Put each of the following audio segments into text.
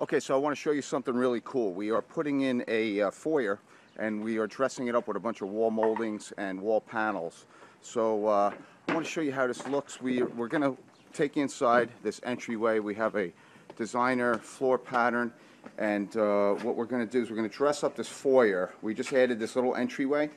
Okay, so I want to show you something really cool. We are putting in a uh, foyer and we are dressing it up with a bunch of wall moldings and wall panels. So uh, I want to show you how this looks. We, we're going to take inside this entryway. We have a designer floor pattern and uh, what we're going to do is we're going to dress up this foyer. We just added this little entryway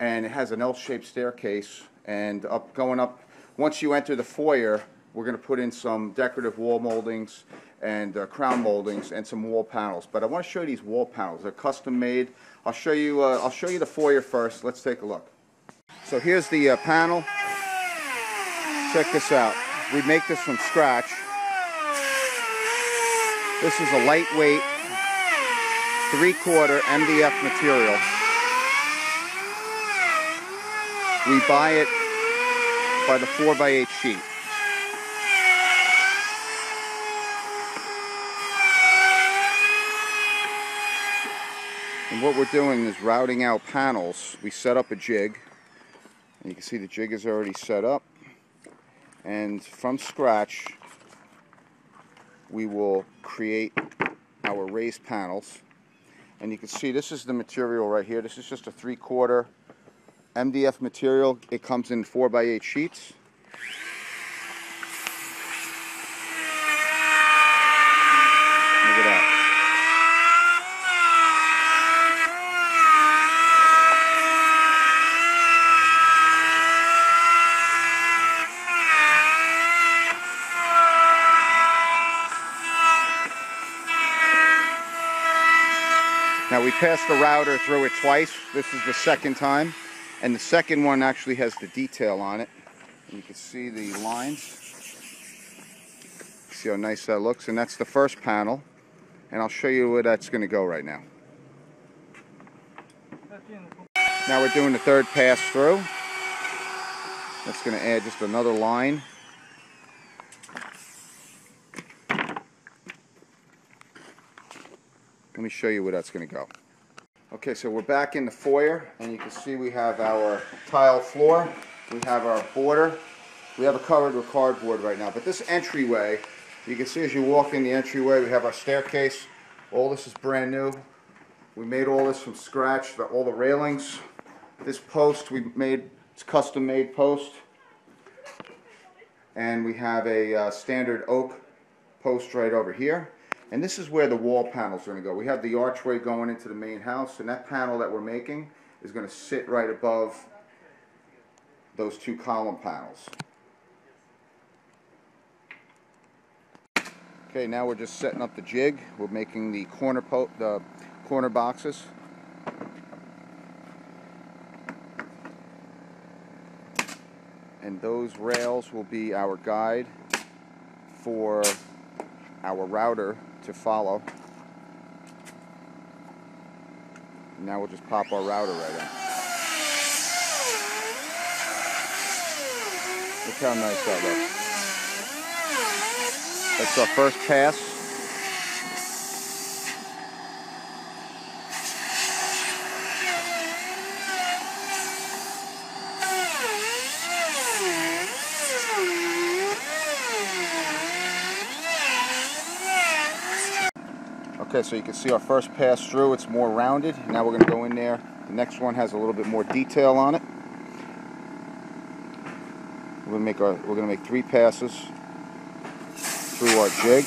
and it has an L-shaped staircase and up going up. Once you enter the foyer, we're going to put in some decorative wall moldings and uh, crown moldings and some wall panels. But I want to show you these wall panels. They're custom made. I'll show you. Uh, I'll show you the foyer first. Let's take a look. So here's the uh, panel. Check this out. We make this from scratch. This is a lightweight, three-quarter MDF material. We buy it by the 4x8 sheet. And what we're doing is routing out panels. We set up a jig. And you can see the jig is already set up. And from scratch, we will create our raised panels. And you can see this is the material right here. This is just a three-quarter MDF material. It comes in four by eight sheets that. Now we passed the router through it twice. This is the second time. And the second one actually has the detail on it. And you can see the lines. See how nice that looks? And that's the first panel. And I'll show you where that's going to go right now. Now we're doing the third pass through. That's going to add just another line. Let me show you where that's going to go. Okay, so we're back in the foyer, and you can see we have our tile floor. We have our border. We have it covered with cardboard right now. But this entryway, you can see as you walk in the entryway, we have our staircase. All this is brand new. We made all this from scratch, the, all the railings. This post we made, it's custom made post. And we have a uh, standard oak post right over here. And this is where the wall panels are going to go. We have the archway going into the main house, and that panel that we're making is going to sit right above those two column panels. Okay, now we're just setting up the jig. We're making the corner the corner boxes. And those rails will be our guide for our router to follow. Now we'll just pop our router right in. Look how nice that looks. That's our first pass. So you can see our first pass through, it's more rounded. Now we're going to go in there. The next one has a little bit more detail on it. We're going to make our we're going to make three passes through our jig.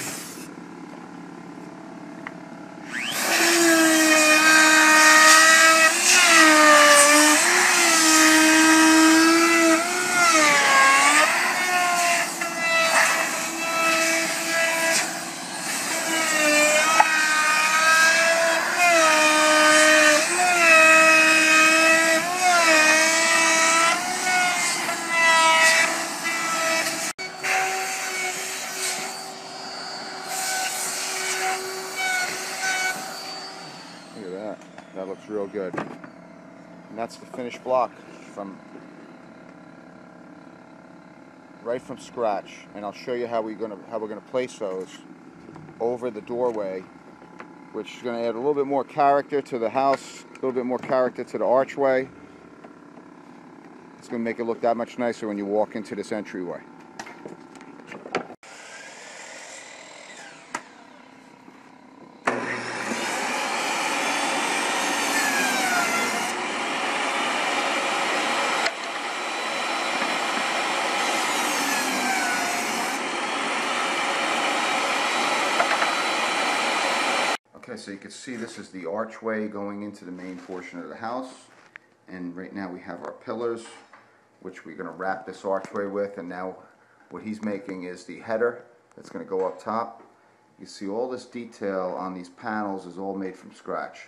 Look at that. Looks real good. And that's the finished block from right from scratch. And I'll show you how we're gonna how we're gonna place those over the doorway, which is gonna add a little bit more character to the house, a little bit more character to the archway. It's gonna make it look that much nicer when you walk into this entryway. Okay, so you can see this is the archway going into the main portion of the house. And right now we have our pillars, which we're gonna wrap this archway with, and now what he's making is the header that's gonna go up top. You see all this detail on these panels is all made from scratch.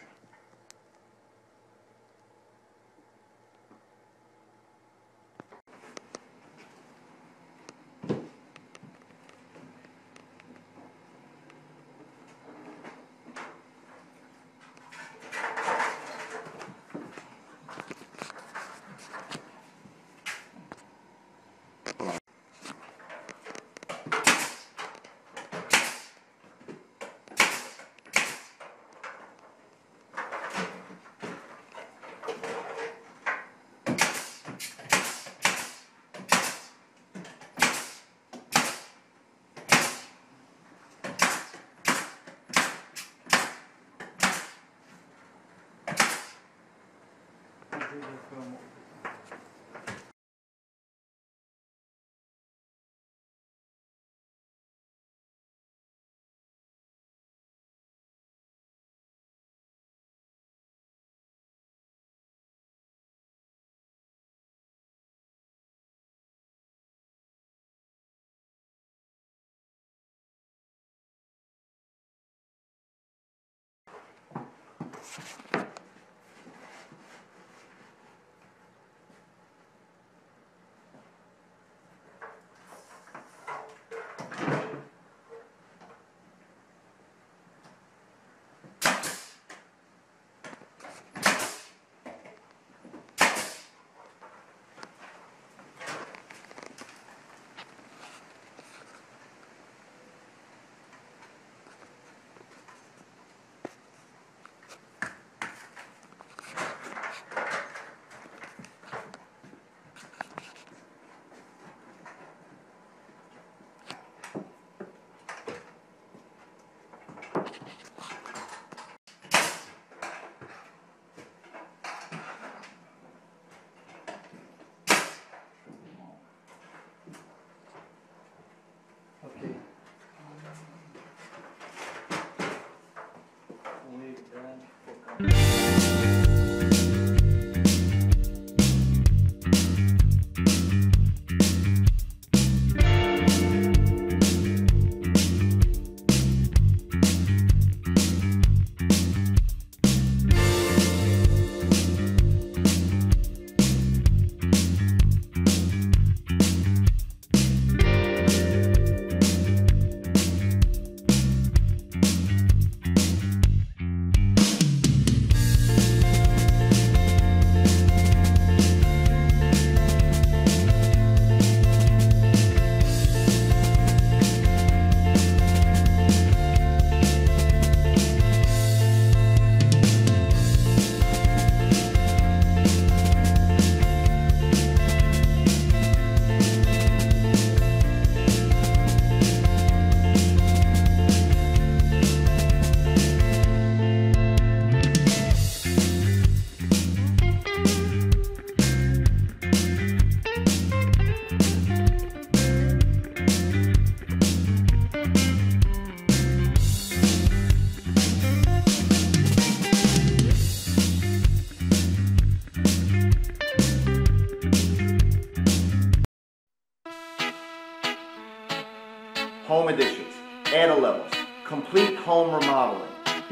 Okay.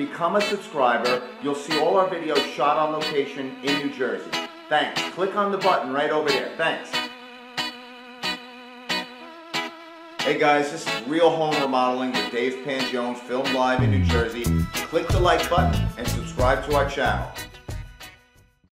Become a subscriber. You'll see all our videos shot on location in New Jersey. Thanks. Click on the button right over there. Thanks. Hey guys, this is Real Home Remodeling with Dave Pangione, filmed live in New Jersey. Click the like button and subscribe to our channel.